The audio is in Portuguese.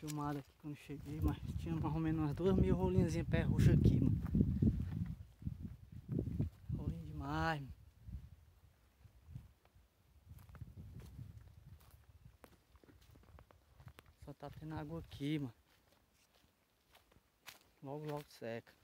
filmado aqui quando cheguei, mas tinha mais ou menos umas duas mil rolinhas em pé roxo aqui, mano. Rolinho demais, mano. Só tá tendo água aqui, mano. Logo, logo seca.